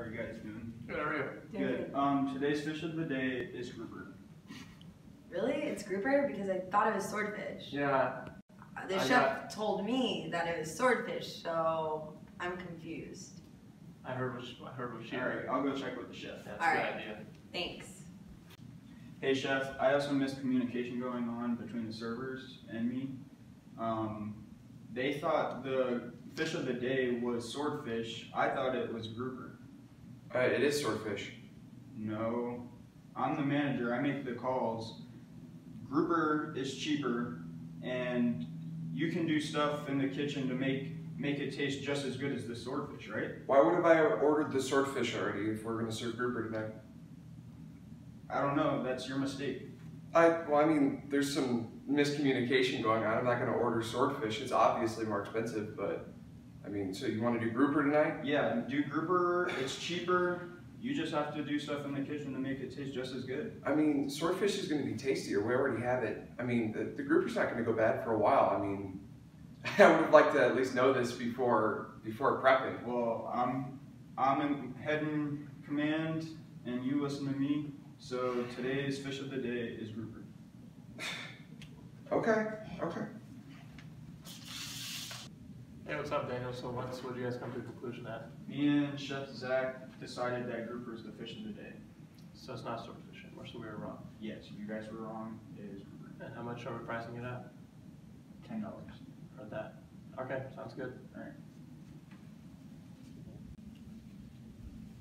How are you guys doing? Good, how are you? Good. Um, today's fish of the day is grouper. Really? It's grouper? Because I thought it was swordfish. Yeah, The I chef told me that it was swordfish, so I'm confused. I heard what, I heard what she All right, I'll go check with the chef. That's a good right. idea. Thanks. Hey chef, I have some miscommunication going on between the servers and me. Um, they thought the fish of the day was swordfish. I thought it was grouper. Uh, it is swordfish. No, I'm the manager. I make the calls. Grouper is cheaper, and you can do stuff in the kitchen to make make it taste just as good as the swordfish, right? Why would have I ordered the swordfish already if we're gonna serve grouper tonight? I don't know. That's your mistake. I well, I mean, there's some miscommunication going on. I'm not gonna order swordfish. It's obviously more expensive, but I mean, so you want to do grouper tonight? Yeah, do grouper. It's cheaper. You just have to do stuff in the kitchen to make it taste just as good. I mean, swordfish is gonna be tastier. We already have it. I mean, the, the grouper's not gonna go bad for a while. I mean, I would like to at least know this before before prepping. Well, I'm I'm in head in command, and you listen to me. So today's fish of the day is grouper. Okay, okay. Hey, what's up, Daniel? So what's, what did you guys come to a conclusion at? Me and Chef Zach decided that grouper is the fish of the day. So it's not swordfish anymore, so we were wrong. Yes, you guys were wrong. It is grouper. And how much are we pricing it at? Ten dollars. Heard that. Okay, sounds good. All right.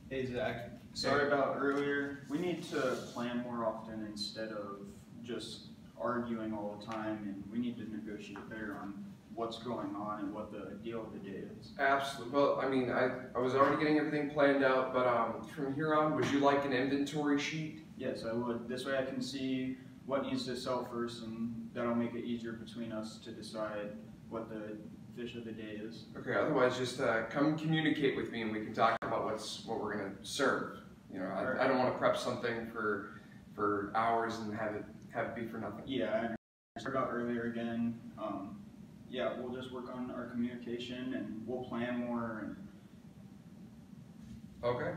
Hey Zach, sorry about earlier. We need to plan more often instead of just arguing all the time, and we need to negotiate better on what's going on and what the deal of the day is. Absolutely. Well, I mean, I, I was already getting everything planned out, but um, from here on, would you like an inventory sheet? Yes, I would. This way I can see what needs to sell first, and that'll make it easier between us to decide what the fish of the day is. Okay. Otherwise, just uh, come communicate with me, and we can talk about what's what we're gonna serve. You know, I, I don't want to prep something for for hours and have it have it be for nothing. Yeah, I started out earlier again. Um, yeah, we'll just work on our communication, and we'll plan more. And Okay.